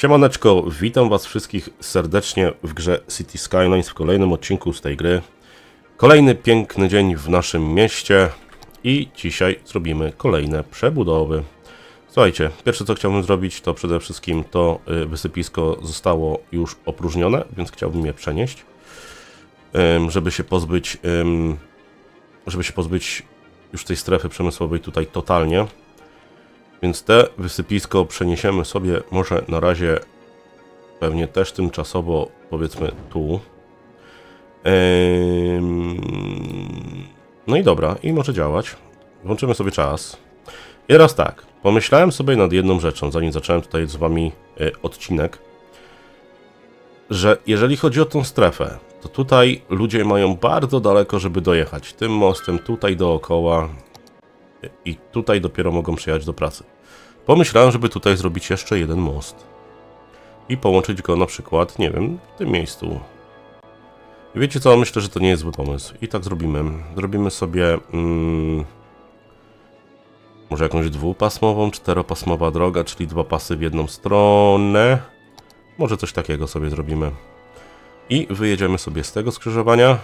Siemaneczko, witam was wszystkich serdecznie w grze City Skylines w kolejnym odcinku z tej gry. Kolejny piękny dzień w naszym mieście i dzisiaj zrobimy kolejne przebudowy. Słuchajcie, pierwsze co chciałbym zrobić to przede wszystkim to y, wysypisko zostało już opróżnione, więc chciałbym je przenieść, żeby się pozbyć, żeby się pozbyć już tej strefy przemysłowej tutaj totalnie. Więc te wysypisko przeniesiemy sobie może na razie pewnie też tymczasowo powiedzmy tu. No i dobra, i może działać. Włączymy sobie czas. I teraz tak, pomyślałem sobie nad jedną rzeczą, zanim zacząłem tutaj z wami y, odcinek, że jeżeli chodzi o tą strefę, to tutaj ludzie mają bardzo daleko, żeby dojechać. Tym mostem tutaj dookoła i tutaj dopiero mogą przyjechać do pracy. Pomyślałem, żeby tutaj zrobić jeszcze jeden most i połączyć go na przykład, nie wiem, w tym miejscu. I wiecie co, myślę, że to nie jest zły pomysł. I tak zrobimy. Zrobimy sobie mm, może jakąś dwupasmową, czteropasmowa droga, czyli dwa pasy w jedną stronę. Może coś takiego sobie zrobimy. I wyjedziemy sobie z tego skrzyżowania.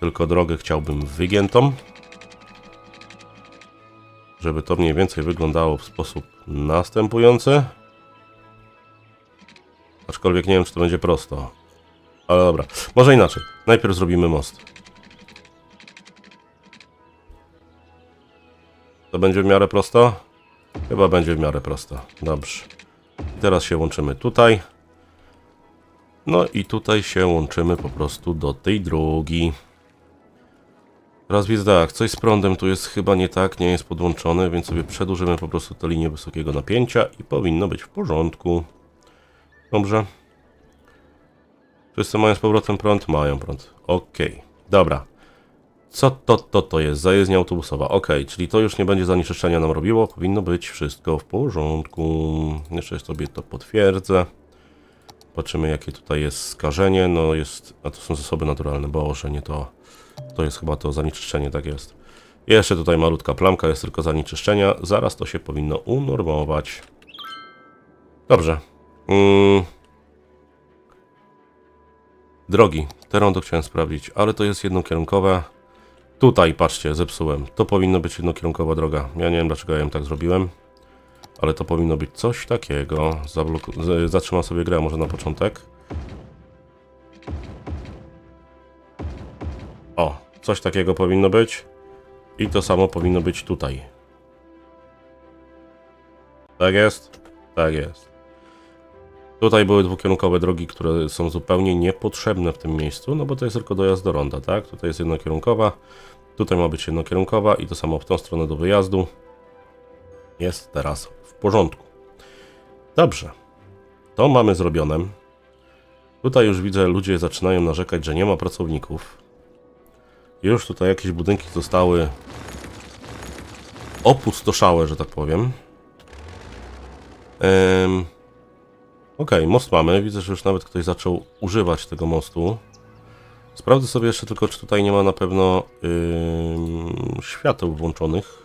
Tylko drogę chciałbym wygiętą. Żeby to mniej więcej wyglądało w sposób następujący. Aczkolwiek nie wiem, czy to będzie prosto. Ale dobra, może inaczej. Najpierw zrobimy most. To będzie w miarę prosto? Chyba będzie w miarę prosto. Dobrze. I teraz się łączymy tutaj. No i tutaj się łączymy po prostu do tej drogi. Teraz widzę tak, coś z prądem tu jest chyba nie tak, nie jest podłączone, więc sobie przedłużymy po prostu tę linię wysokiego napięcia i powinno być w porządku. Dobrze. Wszyscy mają z powrotem prąd? Mają prąd. Okej, dobra. Co to, to, to jest? Zajezdnia autobusowa. Okej, czyli to już nie będzie zanieczyszczenia nam robiło. Powinno być wszystko w porządku. Jeszcze sobie to potwierdzę. Patrzymy jakie tutaj jest skażenie. No jest, a to są zasoby naturalne. Boże, nie to. To jest chyba to zanieczyszczenie, tak jest. Jeszcze tutaj malutka plamka, jest tylko zanieczyszczenia. Zaraz to się powinno unormować. Dobrze. Mm. Drogi. Te rondo chciałem sprawdzić, ale to jest jednokierunkowe. Tutaj, patrzcie, zepsułem. To powinno być jednokierunkowa droga. Ja nie wiem, dlaczego ja ją tak zrobiłem. Ale to powinno być coś takiego. Zabloku... Zatrzymam sobie grę może na początek. O, coś takiego powinno być. I to samo powinno być tutaj. Tak jest? Tak jest. Tutaj były dwukierunkowe drogi, które są zupełnie niepotrzebne w tym miejscu, no bo to jest tylko dojazd do ronda, tak? Tutaj jest jednokierunkowa, tutaj ma być jednokierunkowa i to samo w tą stronę do wyjazdu. Jest teraz w porządku. Dobrze. To mamy zrobione. Tutaj już widzę, ludzie zaczynają narzekać, że nie ma pracowników. Już tutaj jakieś budynki zostały opustoszałe, że tak powiem. Okej, most mamy. Widzę, że już nawet ktoś zaczął używać tego mostu. Sprawdzę sobie jeszcze tylko, czy tutaj nie ma na pewno ym, świateł włączonych.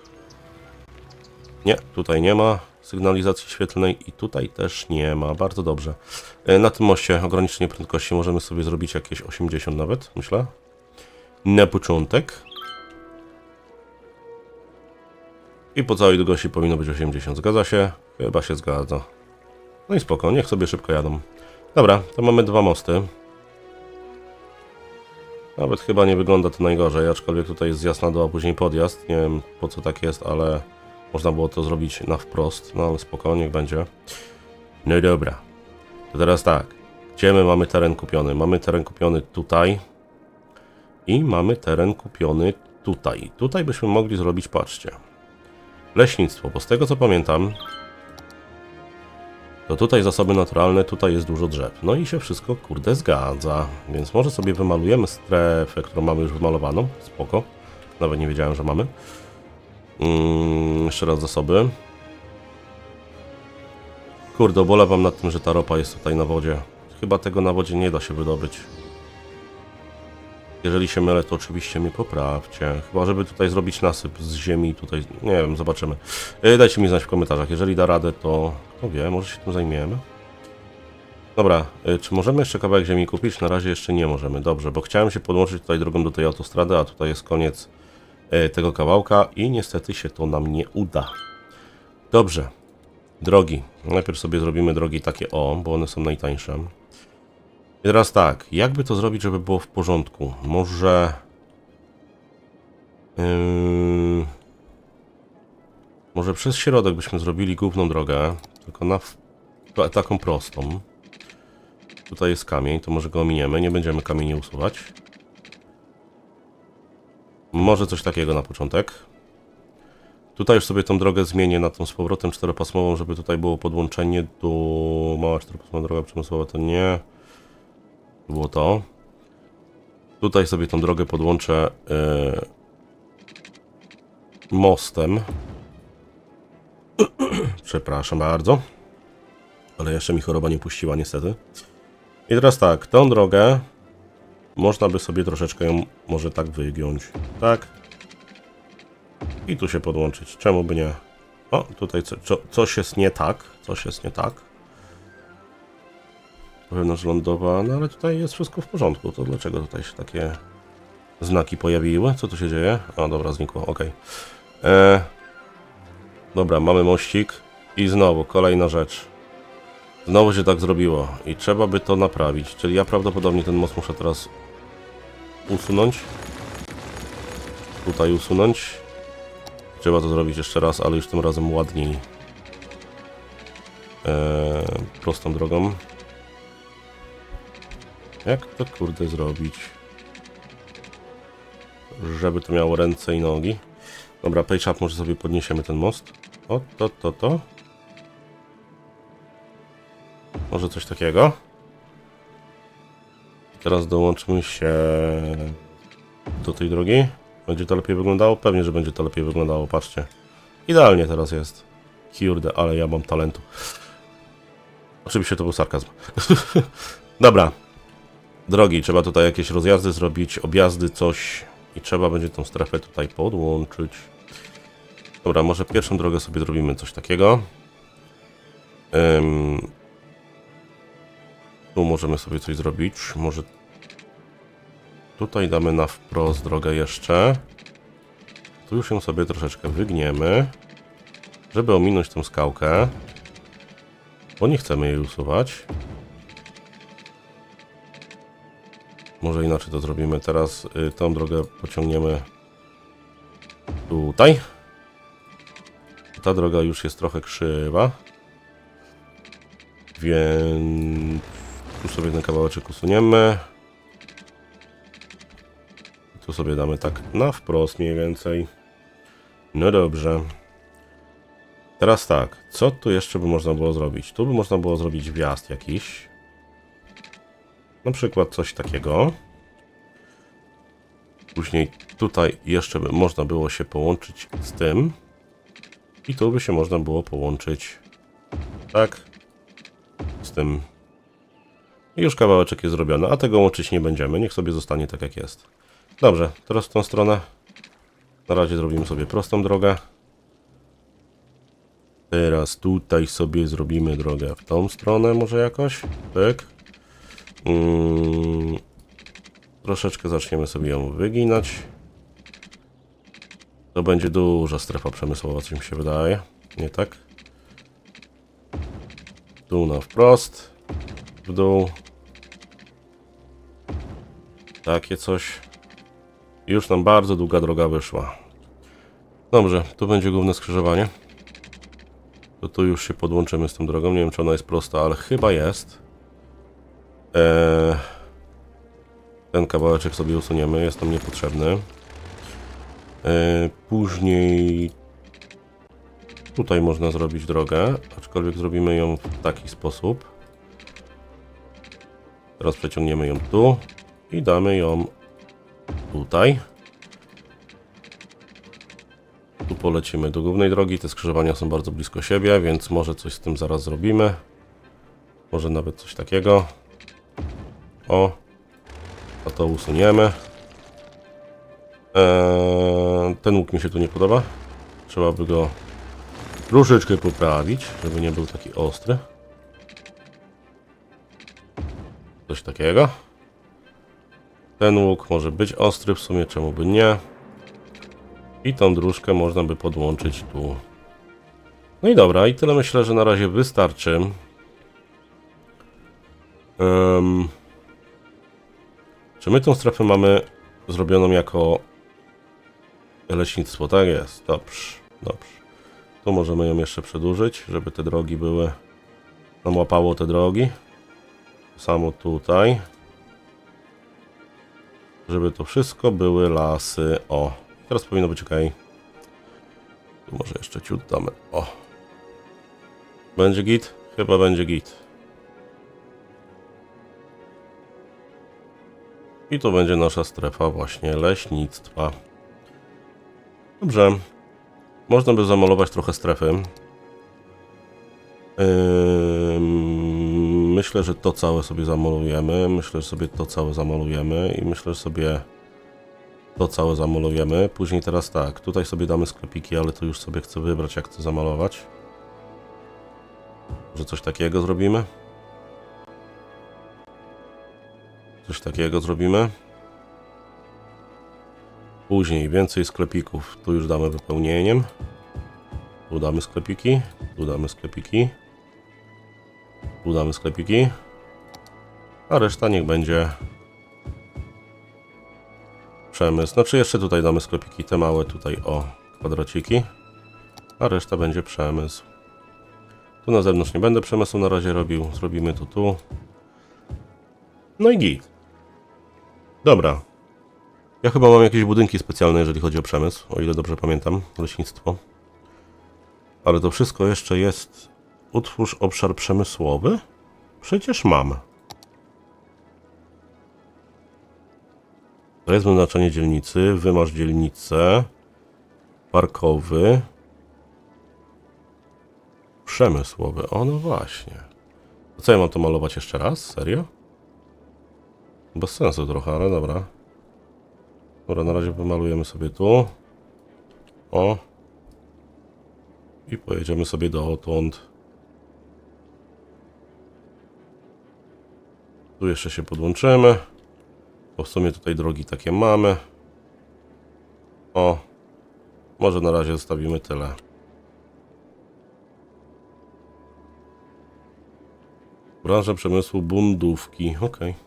Nie, tutaj nie ma sygnalizacji świetlnej i tutaj też nie ma. Bardzo dobrze. E, Na tym moście ograniczenie prędkości możemy sobie zrobić jakieś 80 nawet, myślę. Na początek. I po całej długości powinno być 80. Zgadza się? Chyba się zgadza. No i spoko, niech sobie szybko jadą. Dobra, to mamy dwa mosty. Nawet chyba nie wygląda to najgorzej, aczkolwiek tutaj jest zjazd na dół, a później podjazd. Nie wiem po co tak jest, ale można było to zrobić na wprost. No ale spoko, niech będzie. No i dobra. To teraz tak. Gdzie my mamy teren kupiony? Mamy teren kupiony tutaj. I mamy teren kupiony tutaj. Tutaj byśmy mogli zrobić, patrzcie. Leśnictwo, bo z tego co pamiętam, to tutaj zasoby naturalne, tutaj jest dużo drzew. No i się wszystko, kurde, zgadza. Więc może sobie wymalujemy strefę, którą mamy już wymalowaną. Spoko. Nawet nie wiedziałem, że mamy. Mm, jeszcze raz zasoby. Kurde, obolewam nad tym, że ta ropa jest tutaj na wodzie. Chyba tego na wodzie nie da się wydobyć. Jeżeli się mylę, to oczywiście mnie poprawcie. Chyba, żeby tutaj zrobić nasyp z ziemi tutaj, nie wiem, zobaczymy. E, Dajcie mi znać w komentarzach. Jeżeli da radę, to kto wie, może się tym zajmiemy. Dobra, y, czy możemy jeszcze kawałek ziemi kupić? Na razie jeszcze nie możemy. Dobrze, bo chciałem się podłączyć tutaj drogą do tej autostrady, a tutaj jest koniec y, tego kawałka i niestety się to nam nie uda. Dobrze. Drogi. Najpierw sobie zrobimy drogi takie o, bo one są najtańsze. I teraz tak, jakby to zrobić, żeby było w porządku? Może... Yy... Może przez środek byśmy zrobili główną drogę, tylko na taką prostą. Tutaj jest kamień, to może go ominiemy, nie będziemy kamieni usuwać. Może coś takiego na początek. Tutaj już sobie tą drogę zmienię na tą z powrotem czteropasmową, żeby tutaj było podłączenie do... Mała czteropasmowa droga przemysłowa to nie. Było to. Tutaj sobie tą drogę podłączę yy, mostem. Przepraszam bardzo. Ale jeszcze mi choroba nie puściła niestety. I teraz tak, tą drogę można by sobie troszeczkę ją może tak wygiąć. Tak. I tu się podłączyć. Czemu by nie? O, tutaj co, co, coś jest nie tak. Coś jest nie tak. Wewnątrz lądowa, no ale tutaj jest wszystko w porządku. To dlaczego tutaj się takie znaki pojawiły? Co tu się dzieje? A dobra, znikło, ok. E, dobra, mamy mościk. I znowu, kolejna rzecz. Znowu się tak zrobiło i trzeba by to naprawić. Czyli ja prawdopodobnie ten most muszę teraz usunąć. Tutaj usunąć. Trzeba to zrobić jeszcze raz, ale już tym razem ładniej. Eee, prostą drogą. Jak to kurde zrobić? Żeby to miało ręce i nogi. Dobra, page up, może sobie podniesiemy ten most. O, to, to, to. Może coś takiego. Teraz dołączmy się do tej drogi. Będzie to lepiej wyglądało? Pewnie, że będzie to lepiej wyglądało, patrzcie. Idealnie teraz jest. Kurde, ale ja mam talentu. Oczywiście to był sarkazm. Dobra. Drogi, trzeba tutaj jakieś rozjazdy zrobić, objazdy, coś. I trzeba będzie tą strefę tutaj podłączyć. Dobra, może pierwszą drogę sobie zrobimy coś takiego. Tu możemy sobie coś zrobić. Może tutaj damy na wprost drogę jeszcze. Tu już ją sobie troszeczkę wygniemy, żeby ominąć tą skałkę. Bo nie chcemy jej usuwać. Może inaczej to zrobimy. Teraz y, tą drogę pociągniemy tutaj. Ta droga już jest trochę krzywa. Więc tu sobie ten kawałeczek usuniemy. Tu sobie damy tak na wprost mniej więcej. No dobrze. Teraz tak, co tu jeszcze by można było zrobić? Tu by można było zrobić wjazd jakiś. Na przykład coś takiego. Później tutaj jeszcze by można było się połączyć z tym. I tu by się można było połączyć tak z tym. I już kawałeczek jest zrobiony, a tego łączyć nie będziemy. Niech sobie zostanie tak jak jest. Dobrze, teraz w tą stronę. Na razie zrobimy sobie prostą drogę. Teraz tutaj sobie zrobimy drogę w tą stronę może jakoś. Tak. Mm, troszeczkę zaczniemy sobie ją wyginać. To będzie duża strefa przemysłowa, coś mi się wydaje. Nie tak? Tu na wprost. W dół. Takie coś. Już nam bardzo długa droga wyszła. Dobrze, tu będzie główne skrzyżowanie. To tu już się podłączymy z tą drogą. Nie wiem, czy ona jest prosta, ale chyba jest. Eee, ten kawałeczek sobie usuniemy, jest nam niepotrzebny. Eee, później tutaj można zrobić drogę, aczkolwiek zrobimy ją w taki sposób. Teraz przeciągniemy ją tu i damy ją tutaj. Tu polecimy do głównej drogi. Te skrzyżowania są bardzo blisko siebie, więc może coś z tym zaraz zrobimy. Może nawet coś takiego. O, a to usuniemy. Eee, ten łuk mi się tu nie podoba. Trzeba by go troszeczkę poprawić, żeby nie był taki ostry. Coś takiego. Ten łuk może być ostry w sumie, czemu by nie. I tą dróżkę można by podłączyć tu. No i dobra, i tyle myślę, że na razie wystarczy. Um, czy my tą strefę mamy zrobioną jako leśnictwo? Tak jest, dobrze, dobrze. Tu możemy ją jeszcze przedłużyć, żeby te drogi były, nam łapało te drogi. Samo tutaj. Żeby to wszystko były lasy. O, teraz powinno być ok. Tu może jeszcze ciut damy. O. Będzie git? Chyba będzie git. I to będzie nasza strefa właśnie leśnictwa. Dobrze. Można by zamalować trochę strefy. myślę, że to całe sobie zamalujemy. Myślę, że sobie to całe zamalujemy. I myślę, że sobie to całe zamalujemy. Później teraz tak, tutaj sobie damy sklepiki, ale to już sobie chcę wybrać, jak chcę zamalować. Może coś takiego zrobimy? Coś takiego zrobimy. Później więcej sklepików. Tu już damy wypełnieniem. Tu damy sklepiki. Tu damy sklepiki. Tu damy sklepiki. A reszta niech będzie przemysł. Znaczy jeszcze tutaj damy sklepiki, te małe tutaj o kwadraciki. A reszta będzie przemysł. Tu na zewnątrz nie będę przemysłu na razie robił. Zrobimy to tu. No i git. Dobra. Ja chyba mam jakieś budynki specjalne, jeżeli chodzi o przemysł, o ile dobrze pamiętam, leśnictwo. Ale to wszystko jeszcze jest... Utwórz obszar przemysłowy? Przecież mam. To jest wyznaczenie dzielnicy, wymasz dzielnicę, parkowy, przemysłowy. O, no właśnie. To co ja mam to malować jeszcze raz? Serio? Bez sensu trochę, ale dobra. Dobra, na razie pomalujemy sobie tu. O. I pojedziemy sobie dotąd. Tu jeszcze się podłączymy. Bo w sumie tutaj drogi takie mamy. O. Może na razie zostawimy tyle. Branża przemysłu bundówki. Okej. Okay.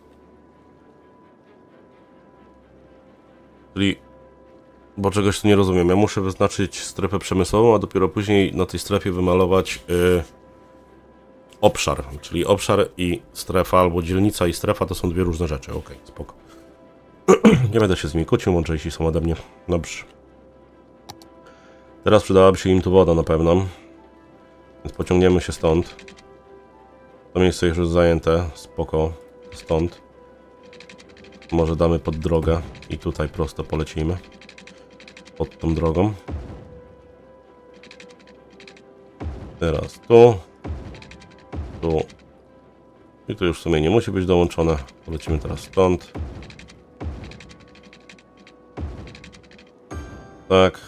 Czyli... Bo czegoś tu nie rozumiem. Ja muszę wyznaczyć strefę przemysłową, a dopiero później na tej strefie wymalować yy, obszar. Czyli obszar i strefa, albo dzielnica i strefa to są dwie różne rzeczy. Okej, okay, spoko. nie będę się z nimi kłócił, mądrzejsi są ode mnie. Dobrze. Teraz przydałaby się im tu woda na pewno. Więc pociągniemy się stąd. To miejsce już jest zajęte. Spoko. Stąd. Może damy pod drogę i tutaj prosto polecimy. Pod tą drogą. Teraz tu. Tu. I tu już w sumie nie musi być dołączone. Polecimy teraz stąd. Tak.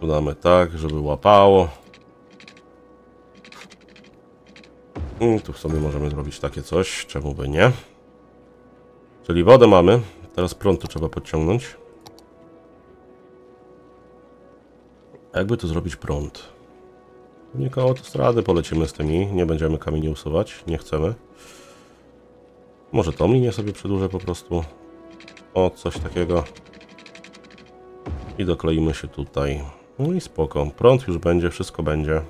Tu damy tak, żeby łapało. I tu w sumie możemy zrobić takie coś, czemu by nie. Czyli wodę mamy. Teraz prąd tu trzeba podciągnąć. Jakby tu zrobić prąd? Nie koło autostrady polecimy z tymi. Nie będziemy kamieni usuwać. Nie chcemy. Może tą linię sobie przedłużę po prostu. O, coś takiego. I dokleimy się tutaj. No i spoko. Prąd już będzie, wszystko będzie.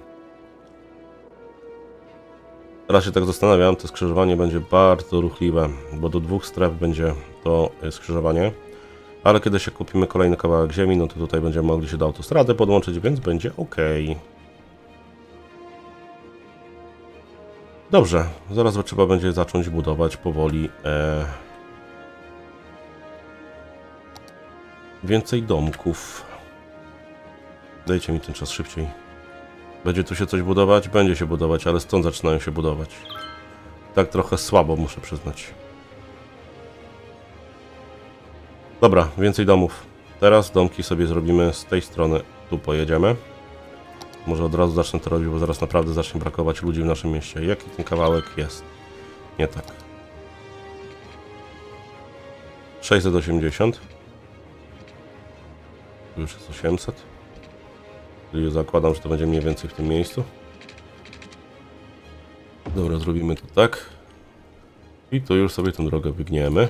Teraz się tak zastanawiam, to skrzyżowanie będzie bardzo ruchliwe, bo do dwóch stref będzie to e, skrzyżowanie. Ale kiedy się kupimy kolejny kawałek ziemi, no to tutaj będziemy mogli się do autostrady podłączyć, więc będzie ok. Dobrze, zaraz trzeba będzie zacząć budować powoli e... więcej domków. Dajcie mi ten czas szybciej. Będzie tu się coś budować? Będzie się budować, ale stąd zaczynają się budować. Tak trochę słabo, muszę przyznać. Dobra, więcej domów. Teraz domki sobie zrobimy z tej strony. Tu pojedziemy. Może od razu zacznę to robić, bo zaraz naprawdę zacznie brakować ludzi w naszym mieście. Jaki ten kawałek jest? nie tak. 680. Tu już jest 800. Czyli zakładam, że to będzie mniej więcej w tym miejscu. Dobra, zrobimy to tak. I tu już sobie tę drogę wygniemy.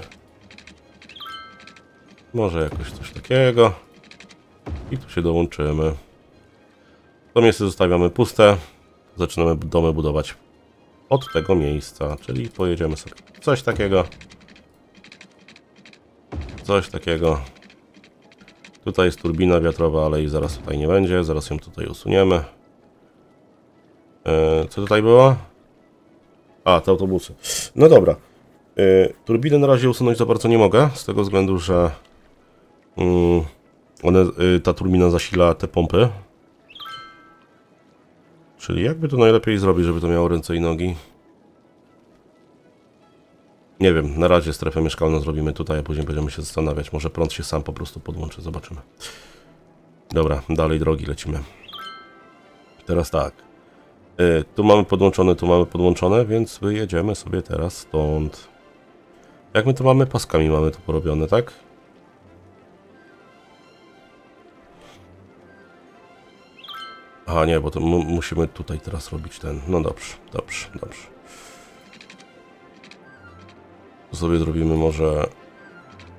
Może jakoś coś takiego. I tu się dołączymy. To miejsce zostawiamy puste. Zaczynamy domy budować od tego miejsca, czyli pojedziemy sobie coś takiego. Coś takiego. Tutaj jest turbina wiatrowa, ale jej zaraz tutaj nie będzie. Zaraz ją tutaj usuniemy. E, co tutaj było? A, te autobusy. No dobra. E, turbinę na razie usunąć za bardzo nie mogę, z tego względu, że mm, one, e, ta turbina zasila te pompy. Czyli jakby to najlepiej zrobić, żeby to miało ręce i nogi? Nie wiem, na razie strefę mieszkalną zrobimy tutaj, a później będziemy się zastanawiać. Może prąd się sam po prostu podłączy, zobaczymy. Dobra, dalej drogi lecimy. Teraz tak. Y, tu mamy podłączone, tu mamy podłączone, więc wyjedziemy sobie teraz stąd. Jak my to mamy? Paskami mamy to porobione, tak? A nie, bo to musimy tutaj teraz robić ten. No dobrze, dobrze, dobrze. Sobie zrobimy może...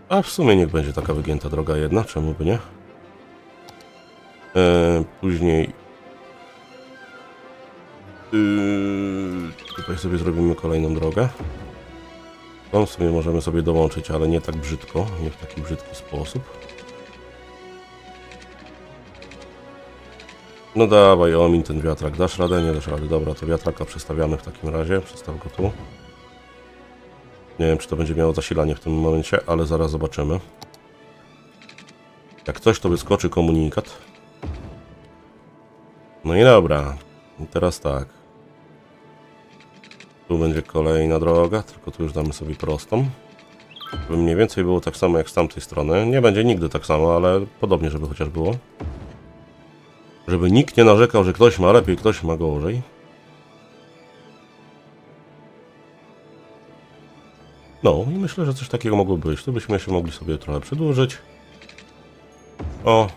A w sumie niech będzie taka wygięta droga jedna, czemu by nie? Eee, później... Yy, tutaj sobie zrobimy kolejną drogę. Tą w sumie możemy sobie dołączyć, ale nie tak brzydko, nie w taki brzydki sposób. No dawaj, omin ten wiatrak. Dasz radę? Nie dasz rady. Dobra, to wiatraka przestawiamy w takim razie. Przestaw go tu. Nie wiem, czy to będzie miało zasilanie w tym momencie, ale zaraz zobaczymy. Jak coś, to wyskoczy komunikat. No i dobra. I teraz tak. Tu będzie kolejna droga, tylko tu już damy sobie prostą. Żeby mniej więcej było tak samo jak z tamtej strony. Nie będzie nigdy tak samo, ale podobnie, żeby chociaż było. Żeby nikt nie narzekał, że ktoś ma lepiej, ktoś ma gorzej. No i myślę, że coś takiego mogło być. Tu byśmy się mogli sobie trochę przedłużyć. O,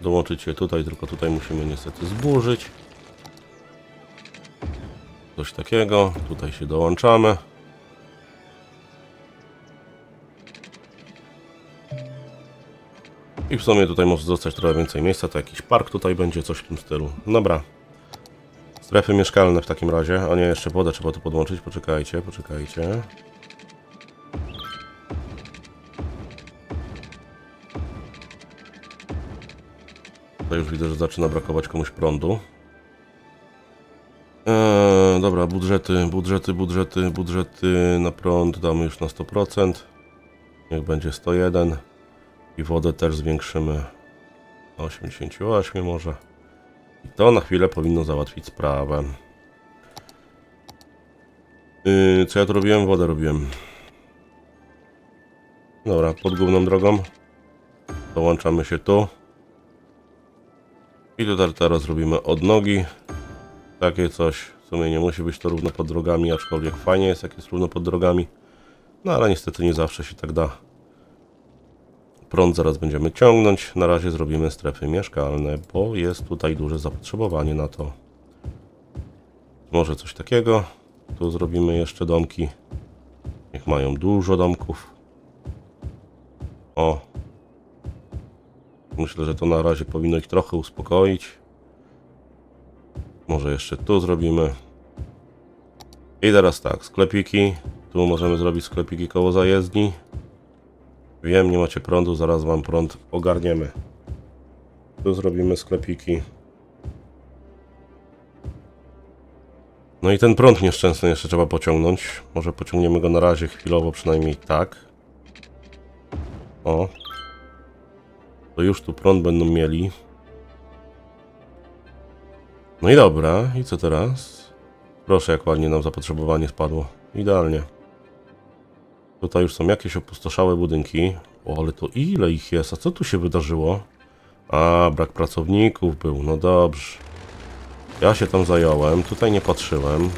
dołączyć się tutaj, tylko tutaj musimy niestety zburzyć. Coś takiego. Tutaj się dołączamy. I w sumie tutaj może zostać trochę więcej miejsca, to jakiś park tutaj będzie, coś w tym stylu. Dobra. Strefy mieszkalne w takim razie. A nie, jeszcze wodę trzeba tu podłączyć. Poczekajcie, poczekajcie. Tutaj już widzę, że zaczyna brakować komuś prądu. Eee, dobra, budżety, budżety, budżety, budżety na prąd damy już na 100%. Niech będzie 101. I wodę też zwiększymy do 88 może. I to na chwilę powinno załatwić sprawę. Yy, co ja tu robiłem? Wodę robiłem. Dobra, pod główną drogą. Dołączamy się tu. I tutaj teraz robimy od nogi. Takie coś. W sumie nie musi być to równo pod drogami, aczkolwiek fajnie jest jak jest równo pod drogami. No ale niestety nie zawsze się tak da. Prąd zaraz będziemy ciągnąć. Na razie zrobimy strefy mieszkalne, bo jest tutaj duże zapotrzebowanie na to. Może coś takiego. Tu zrobimy jeszcze domki. Niech mają dużo domków. O. Myślę, że to na razie powinno ich trochę uspokoić. Może jeszcze tu zrobimy. I teraz tak, sklepiki. Tu możemy zrobić sklepiki koło zajezdni. Wiem, nie macie prądu, zaraz wam prąd ogarniemy. Tu zrobimy sklepiki. No i ten prąd nieszczęsny jeszcze trzeba pociągnąć. Może pociągniemy go na razie chwilowo, przynajmniej tak. O. To już tu prąd będą mieli. No i dobra, i co teraz? Proszę, jak ładnie nam zapotrzebowanie spadło. Idealnie. Tutaj już są jakieś opustoszałe budynki. O, ale to ile ich jest? A co tu się wydarzyło? A, brak pracowników był. No dobrze. Ja się tam zająłem. Tutaj nie patrzyłem.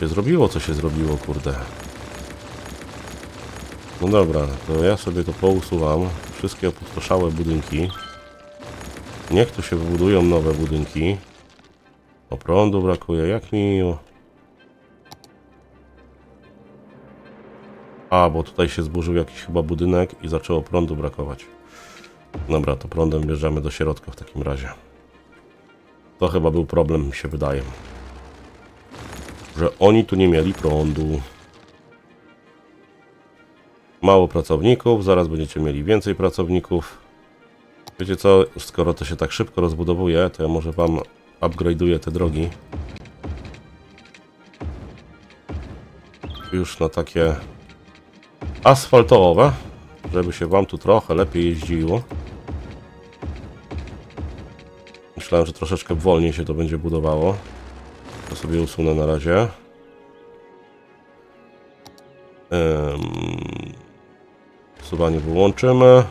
Się zrobiło, co się zrobiło, kurde. No dobra, to ja sobie to pousuwam. Wszystkie opustoszałe budynki. Niech tu się wybudują nowe budynki. O prądu brakuje, jak miło. A, bo tutaj się zburzył jakiś chyba budynek i zaczęło prądu brakować. Dobra, to prądem wjeżdżamy do środka w takim razie. To chyba był problem, mi się wydaje. Że oni tu nie mieli prądu. Mało pracowników, zaraz będziecie mieli więcej pracowników. Wiecie co, skoro to się tak szybko rozbudowuje, to ja może wam upgrade'uję te drogi. Już na takie asfaltowe, żeby się wam tu trochę lepiej jeździło. Myślałem, że troszeczkę wolniej się to będzie budowało. To sobie usunę na razie. Usuwanie wyłączymy.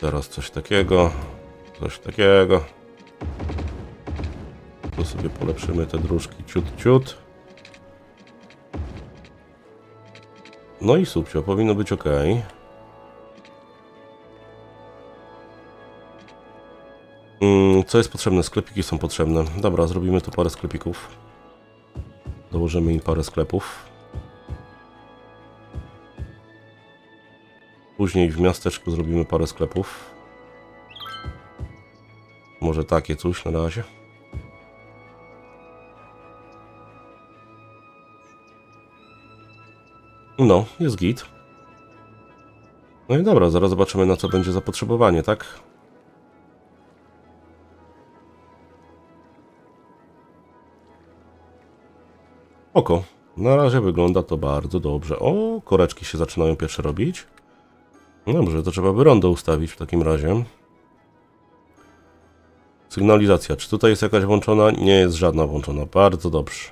Teraz coś takiego. Coś takiego. Tu sobie polepszymy te dróżki ciut, ciut. No i subcio, powinno być ok. Mm, co jest potrzebne? Sklepiki są potrzebne. Dobra, zrobimy tu parę sklepików. Dołożymy im parę sklepów. Później w miasteczku zrobimy parę sklepów. Może takie coś na razie. No, jest git. No i dobra, zaraz zobaczymy na co będzie zapotrzebowanie, tak? Oko. Na razie wygląda to bardzo dobrze. O, koreczki się zaczynają pierwsze robić. Dobrze, to trzeba by rondo ustawić w takim razie. Sygnalizacja. Czy tutaj jest jakaś włączona? Nie jest żadna włączona. Bardzo dobrze.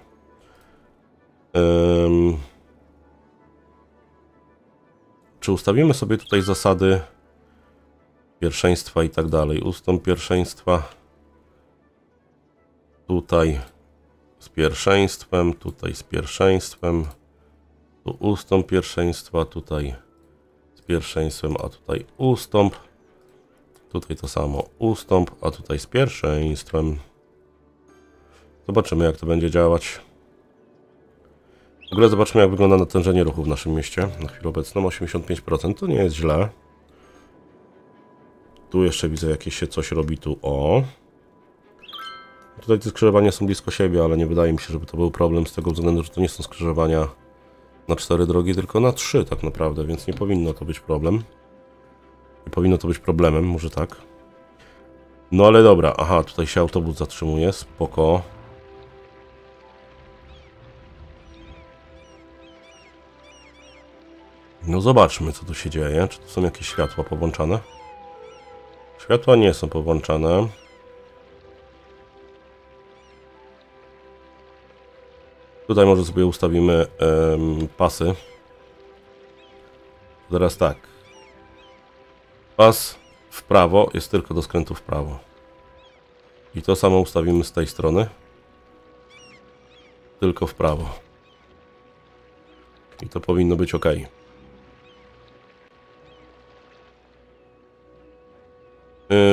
Czy ustawimy sobie tutaj zasady pierwszeństwa i tak dalej? Ustąp pierwszeństwa tutaj z pierwszeństwem, tutaj z pierwszeństwem, tu ustąp pierwszeństwa, tutaj z pierwszeństwem, a tutaj ustąp. Tutaj to samo ustąp, a tutaj z pierwszeństwem. Zobaczymy jak to będzie działać. W ogóle zobaczmy jak wygląda natężenie ruchu w naszym mieście. Na chwilę obecną 85%, to nie jest źle. Tu jeszcze widzę jakieś się coś robi tu, o. Tutaj te skrzyżowania są blisko siebie, ale nie wydaje mi się, żeby to był problem z tego względu, że to nie są skrzyżowania na cztery drogi, tylko na trzy tak naprawdę, więc nie powinno to być problem. Nie powinno to być problemem, może tak. No ale dobra, aha, tutaj się autobus zatrzymuje, spoko. No zobaczmy, co tu się dzieje. Czy tu są jakieś światła powłączane? Światła nie są powłączane. Tutaj może sobie ustawimy um, pasy. Teraz tak. Pas w prawo jest tylko do skrętu w prawo. I to samo ustawimy z tej strony. Tylko w prawo. I to powinno być ok.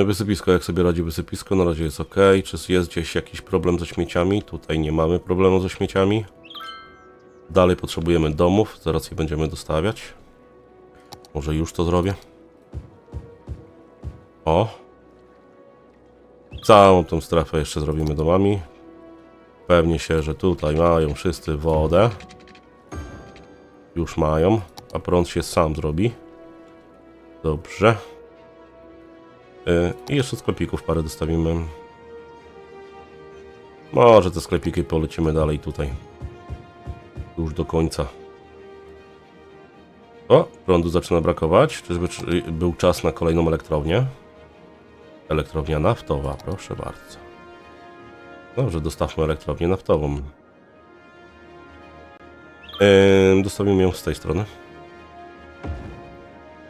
Wysypisko, jak sobie radzi wysypisko, na razie jest ok. Czy jest gdzieś jakiś problem ze śmieciami? Tutaj nie mamy problemu ze śmieciami. Dalej potrzebujemy domów, zaraz je będziemy dostawiać. Może już to zrobię. O! Całą tą strefę jeszcze zrobimy domami. Pewnie się, że tutaj mają wszyscy wodę. Już mają, a prąd się sam zrobi. Dobrze. Y, I jeszcze sklepików parę dostawimy. Może te sklepiki polecimy dalej tutaj. Już do końca. O, prądu zaczyna brakować. Czyżby był czas na kolejną elektrownię? Elektrownia naftowa, proszę bardzo. Dobrze, dostawmy elektrownię naftową. Yy, dostawimy ją z tej strony.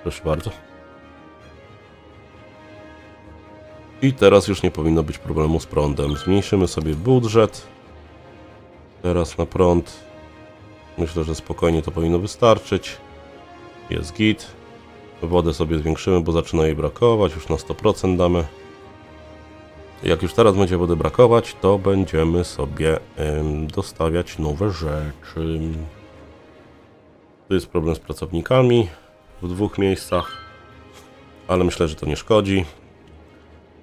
Proszę bardzo. I teraz już nie powinno być problemu z prądem. Zmniejszymy sobie budżet. Teraz na prąd. Myślę, że spokojnie to powinno wystarczyć. Jest git. Wodę sobie zwiększymy, bo zaczyna jej brakować. Już na 100% damy. Jak już teraz będzie wody brakować, to będziemy sobie ym, dostawiać nowe rzeczy. Tu jest problem z pracownikami w dwóch miejscach, ale myślę, że to nie szkodzi.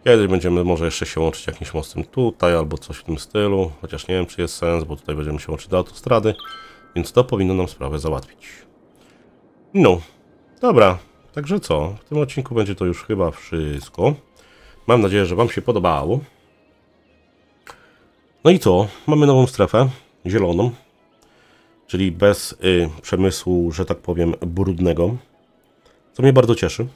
Kiedyś będziemy może jeszcze się łączyć jakimś mostem tutaj albo coś w tym stylu, chociaż nie wiem czy jest sens, bo tutaj będziemy się łączyć do autostrady, więc to powinno nam sprawę załatwić. No, dobra, także co? W tym odcinku będzie to już chyba wszystko. Mam nadzieję, że Wam się podobało. No i co? Mamy nową strefę, zieloną, czyli bez y, przemysłu, że tak powiem, brudnego, co mnie bardzo cieszy.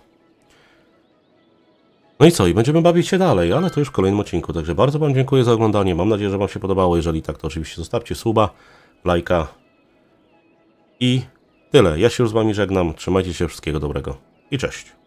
No i co? I będziemy bawić się dalej, ale to już w kolejnym odcinku. Także bardzo Wam dziękuję za oglądanie. Mam nadzieję, że Wam się podobało. Jeżeli tak, to oczywiście zostawcie suba, lajka i tyle. Ja się już z Wami żegnam. Trzymajcie się, wszystkiego dobrego i cześć.